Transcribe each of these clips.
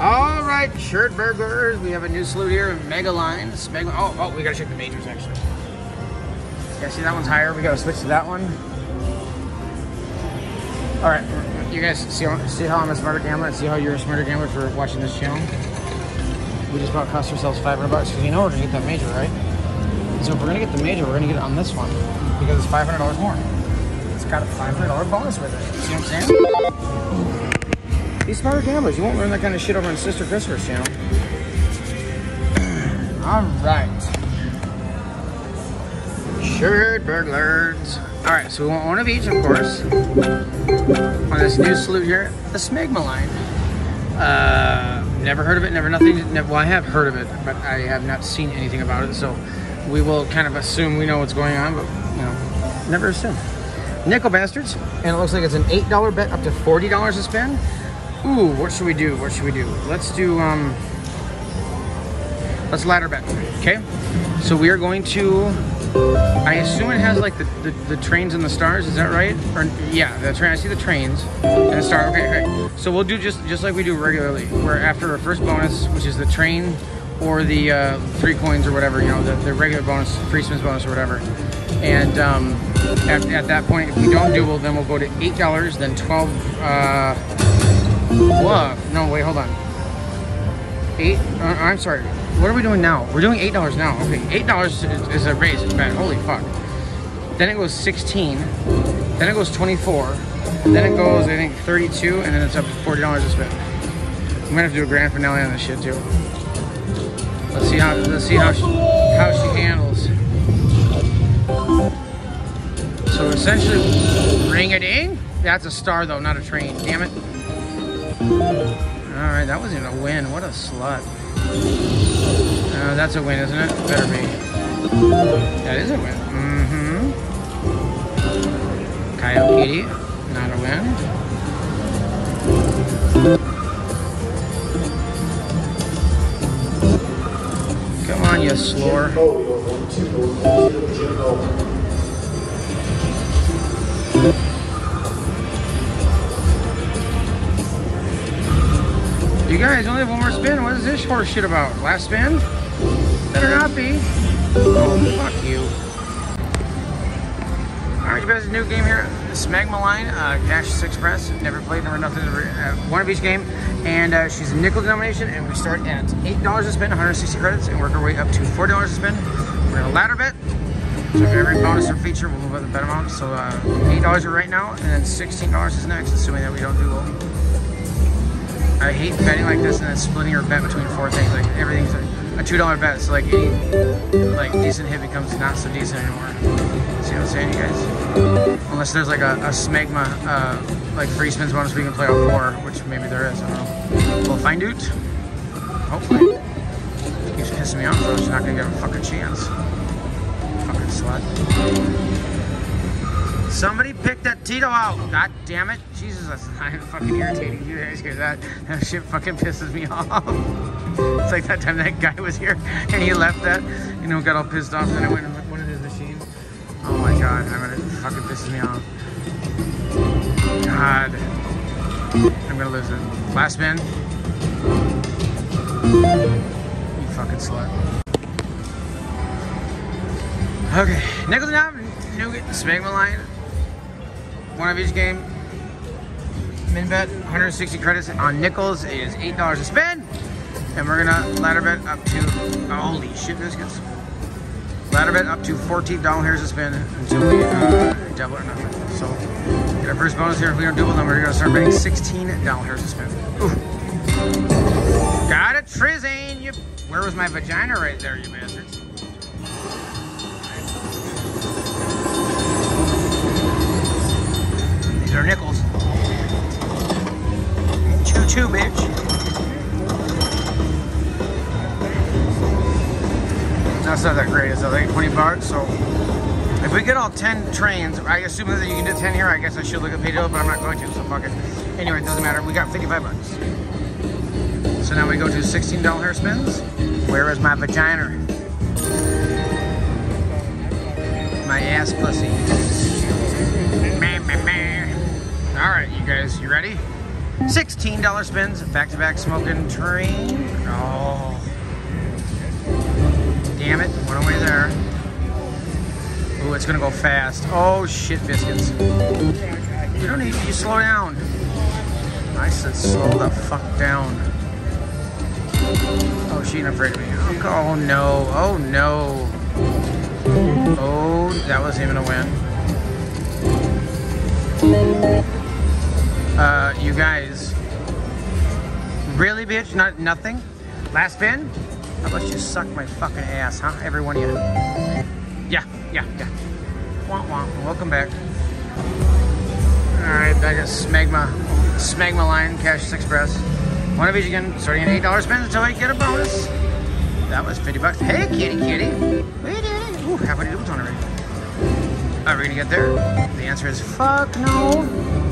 All right, shirt burglars. We have a new salute here, Mega Line. Mega, oh, oh, we gotta check the majors actually. Yeah, see that one's higher. We gotta switch to that one. All right, you guys see how, see how I'm a smarter gambler and see how you're a smarter gambler for watching this channel. We just about cost ourselves 500 bucks because you know we're gonna get that major, right? So if we're gonna get the major, we're gonna get it on this one because it's $500 more. It's got a $500 bonus with it. See what I'm saying? These smarter gamblers, you won't learn that kind of shit over on Sister Christopher's channel. All right. Shirt burglars. All right, so we want one of each, of course. On this new salute here, the Smegma line. Uh, never heard of it, never nothing. Never, well, I have heard of it, but I have not seen anything about it. So we will kind of assume we know what's going on, but you know, never assume. Nickel bastards, and it looks like it's an eight dollar bet up to forty dollars to spend. Ooh, what should we do? What should we do? Let's do um. Let's ladder bet. Okay, so we are going to. I assume it has like the, the, the trains and the stars. Is that right? Or yeah, the train. I see the trains and the star. Okay, okay. So we'll do just just like we do regularly. Where after our first bonus, which is the train or the uh, three coins or whatever, you know, the, the regular bonus, free spins bonus or whatever. And um, at, at, that point, if we don't do well, then we'll go to eight dollars, then twelve. Uh, no, wait, hold on. Eight. Uh, I'm sorry. What are we doing now? We're doing eight dollars now. Okay, eight dollars is, is a raise. It's bad. Holy fuck. Then it goes sixteen. Then it goes twenty-four. Then it goes, I think, thirty-two, and then it's up to forty dollars to spend. I'm gonna have to do a grand finale on this shit too. Let's see how let's see how she, how she handles. So essentially, ring a ding. That's a star though, not a train. Damn it. All right, that wasn't a win. What a slut. Uh, that's a win, isn't it? Better be. That is a win. Mm-hmm. Coyote not a win. Come on, you slore. You guys only have one more spin. What is this horse shit about? Last spin? Better not be. Oh, fuck you. Alright, you guys, a new game here. Smegma Line, uh, Cash Express. Never played, never nothing. Never, uh, one of each game. And uh, she's a nickel denomination. And we start at $8 to spin, 160 credits, and work our way up to $4 to spin. We're to ladder bet. So for every bonus or feature, we'll move up the bet amount. So uh, $8 right now, and then $16 is next, assuming that we don't do well. I hate betting like this and then splitting your bet between four things. Like everything's a, two dollar bet, so like any like decent hit becomes not so decent anymore. See what I'm saying, you guys? Unless there's like a, a smegma uh, like free spins bonus we can play on four, which maybe there is. I don't know. We'll find out. Hopefully. Keeps pissing me off though. She's not gonna get a fucking chance. Fucking slut. Somebody pick that Tito out. God damn it. Jesus, that's I'm fucking irritating. You guys hear that? That shit fucking pisses me off. It's like that time that guy was here and he left that, you know, got all pissed off. And I went and looked one of his machines. Oh my god, I'm gonna fucking pisses me off. God. I'm gonna lose it. Last spin. You fucking slut. Okay, nickel knob, nougat, smegma line. One of each game. Min bet, 160 credits on nickels. It is $8 a spin, And we're gonna ladder bet up to, holy shit biscuits. Ladder bet up to $14 hairs to spend until we uh, double or nothing. So, get our first bonus here. If we don't double them, we're gonna start betting $16 hairs to spend. Ooh. Got it, Trizane. You, where was my vagina right there, you bastards? These are nickels. Choo choo, bitch. That's not that great, is it? Like 20 bucks, so if we get all 10 trains, I assume that you can do 10 here. I guess I should look at video, but I'm not going to, so fuck it. Anyway, it doesn't matter. We got 55 bucks. So now we go to $16 hair spins. Where is my vagina? My ass pussy. All right, you guys, you ready? $16 spins, back-to-back smoking train. Oh. Damn it, went away there. Ooh, it's gonna go fast. Oh shit, biscuits. You don't need, you slow down. I said slow the fuck down. Oh, she ain't afraid of me. Oh, oh no, oh no. Oh, that wasn't even a win. Uh, you guys. Really, bitch? Not nothing? Last spin? How about you suck my fucking ass, huh? Every one of you. Yeah, yeah, yeah. Wah, wah. Welcome back. Alright, back at Smegma. Smegma line, Cash Express. One of each again, starting at $8 spins until I get a bonus. That was 50 bucks. Hey, kitty, kitty. Wait, Ooh, halfway to Dubleton already. Are we gonna get there? The answer is fuck no.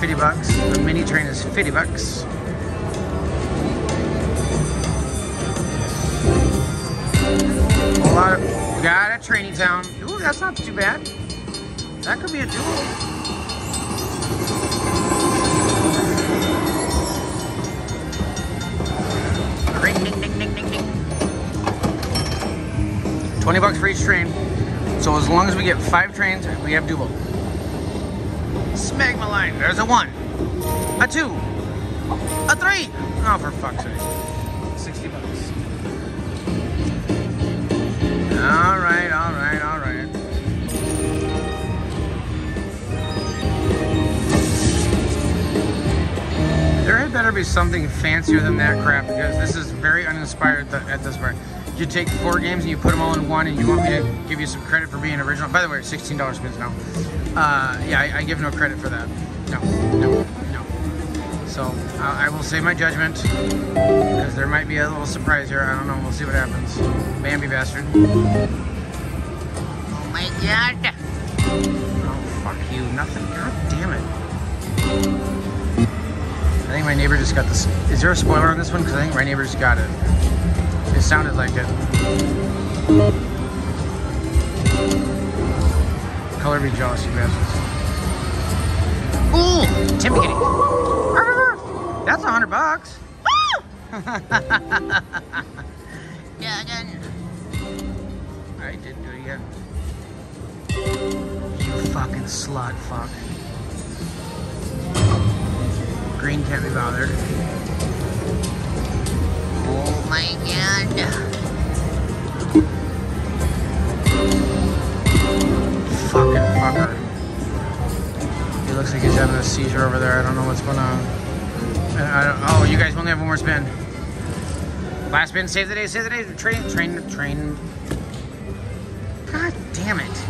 50 bucks. The mini train is 50 bucks. A lot of, got a training town. Ooh, that's not too bad. That could be a duo. Ring, ding, ding, ding, ding, ding. 20 bucks for each train. So as long as we get five trains, we have Duval. Smegma line. There's a one, a two, a three. Oh, for fuck's sake. 60 bucks. All right, all right, all right. There had better be something fancier than that crap because this is very uninspired at this point. You take four games and you put them all in one and you want me to give you some credit for being original. By the way, $16 spins now. Uh, yeah, I, I, give no credit for that. No, no, no. So uh, I will save my judgment because there might be a little surprise here. I don't know. We'll see what happens. Bambi bastard. Oh my god. Oh, fuck you. Nothing. God damn it. I think my neighbor just got this. Is there a spoiler on this one? Because I think my neighbor just got it. It sounded like it. Color me jealous, you bastards. Ooh, intimidating. That's a hundred bucks. yeah, again. I didn't do it again. You fucking slut fuck. Green can't be bothered. Oh my god. Fucking fucker. He looks like he's having a seizure over there. I don't know what's going on. oh, you guys only have one more spin. Last spin, save the day, save the day. Train, train, train. God damn it.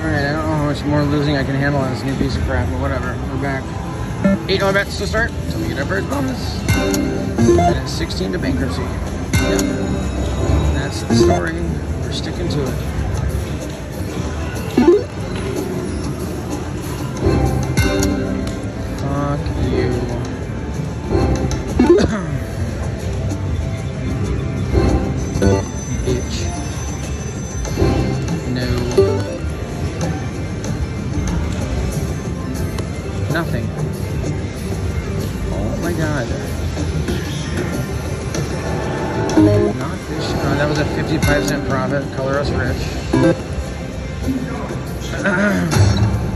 Alright, I don't know how much more losing I can handle on this new piece of crap, but whatever. We're back. Eight dollar bets to start. So we get our first bonus. And it's 16 to bankruptcy. That's the story. We're sticking to it.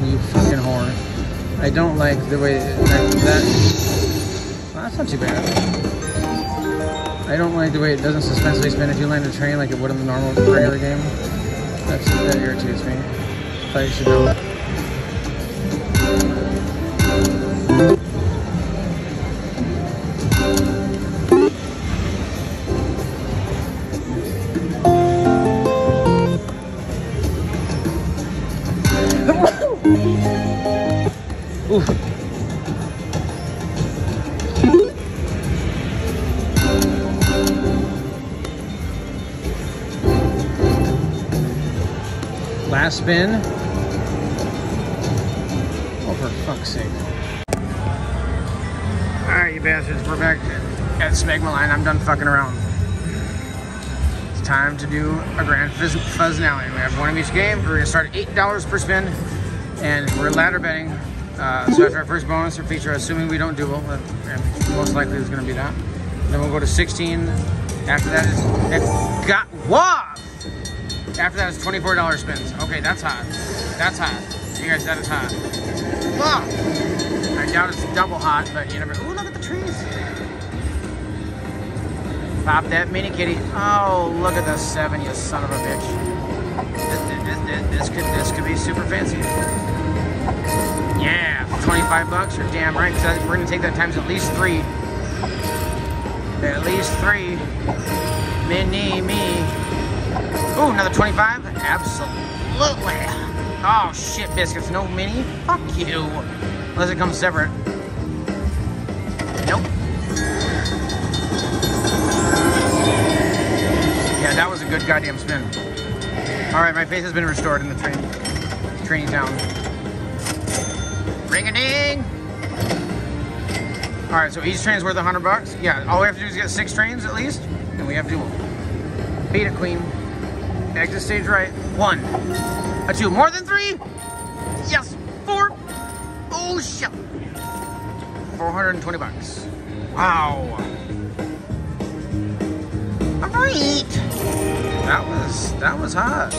You fucking whore. I don't like the way that. that well, that's not too bad. I don't like the way it doesn't suspensively spin if you land a train like it would in the normal regular game. That's, that irritates me. You should know. Oof. Last spin. Oh, for fuck's sake. Alright, you bastards, we're back at Smegma Line. I'm done fucking around. It's time to do a grand fizz, fuzz finale. We have one of each game. We're gonna start at $8 per spin, and we're ladder betting. Uh, so after our first bonus or feature, assuming we don't duel, uh, and most likely it's gonna be that. Then we'll go to 16. After that is, it got, what? After that is $24 spins. Okay, that's hot. That's hot. You guys, that is hot. Fuck! I doubt it's double hot, but you never. Ooh, look at the trees. Pop that mini kitty. Oh, look at the seven, you son of a bitch. This, this, this, this could this could be super fancy. Yeah, 25 bucks. You're damn right. So we're gonna take that times at least three. At least three. Mini me. Ooh, another 25? Absolutely. Oh, shit, biscuits. No mini? Fuck you. Unless it comes separate. Nope. Yeah, that was a good goddamn spin. Alright, my faith has been restored in the train. Training town. Ring a ding! Alright, so each train's worth 100 bucks. Yeah, all we have to do is get six trains at least, and we have to beat it, queen. Exit stage right. One. A two. More than three? Yes. Four. Oh, shit. 420 bucks. Wow. All right. That was, that was hot.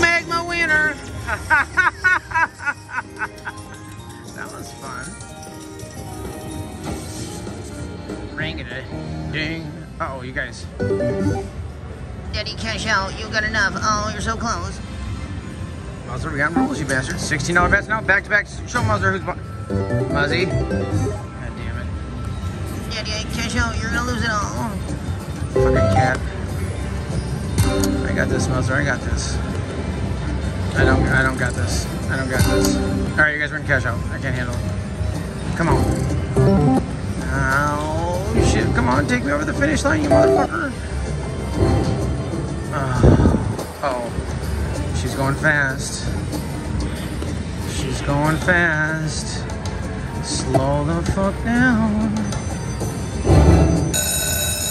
Magma winner. Ring it a ding. Uh oh, you guys. Daddy, cash out. You got enough. Oh, you're so close. Muzzer, we got rules, you bastards. $16 bets now. Back to back. Show Muzzer who's. Muzzy. God damn it. Daddy, cash out. You're gonna lose it all. Fucking cat. I got this, Muzzer. I got this. I don't. I don't got this. I don't got this. All right, you guys in cash out. I can't handle it. Come on. Oh shit! Come on, take me over the finish line, you motherfucker. Ah, uh, oh, she's going fast. She's going fast. Slow the fuck down.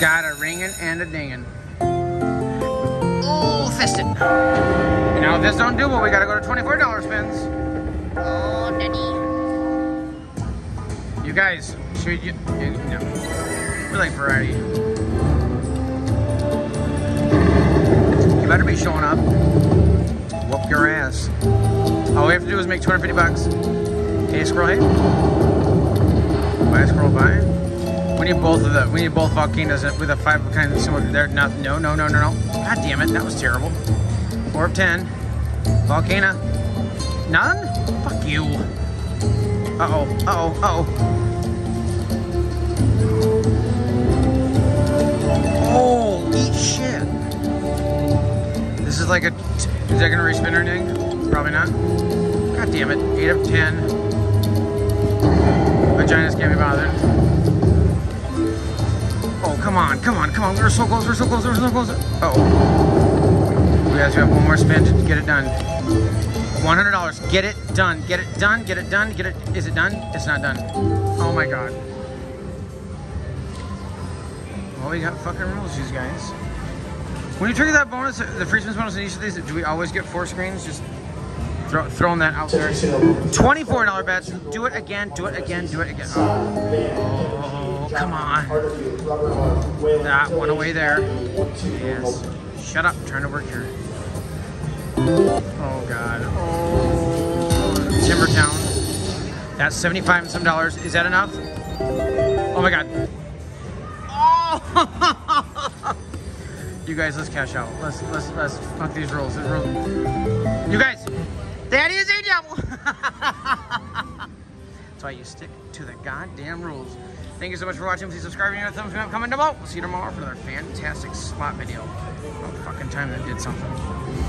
Got a ringing and a dinging. Ooh, fisted. You know, if this don't do what we gotta go to $24 spins. Oh, Daddy. You guys, should you, you we like variety. You better be showing up. Whoop your ass. All we have to do is make 250 bucks. Okay, scroll hey. Buy scroll by. We need both of the, we need both volcanoes with a five kind of similar, there, no, no, no, no, no. God damn it, that was terrible. Four of 10. Volcano. None? Fuck you. Uh-oh, uh-oh, uh-oh. Like a, is that gonna respin or anything? Probably not. God damn it, eight of 10. Vaginas can't be bothered. Oh, come on, come on, come on. We're so close, we're so close, we're so close. Uh oh. We guys, have one more spin to get it done. $100. Get it done. Get it done. Get it done. Get it. Is it done? It's not done. Oh my god. Well, we got fucking rules, you guys. When you trigger that bonus, uh, the free spins bonus in each of these, do we always get four screens? Just throw, throwing that out there. $24 bets. Do it again. Do it again. Do it again. Oh, come on. That one away there. Yes. Shut up. I'm trying to work here. Oh god. Oh Timbertown. That's 75 and some dollars. Is that enough? Oh my god. Oh You guys, let's cash out. Let's let's let's fuck these rules. You guys, that is a double. That's why you stick to the goddamn rules. Thank you so much for watching. Please subscribe and thumbs up, down below. We'll see you tomorrow for another fantastic slot video. About fucking time that did something.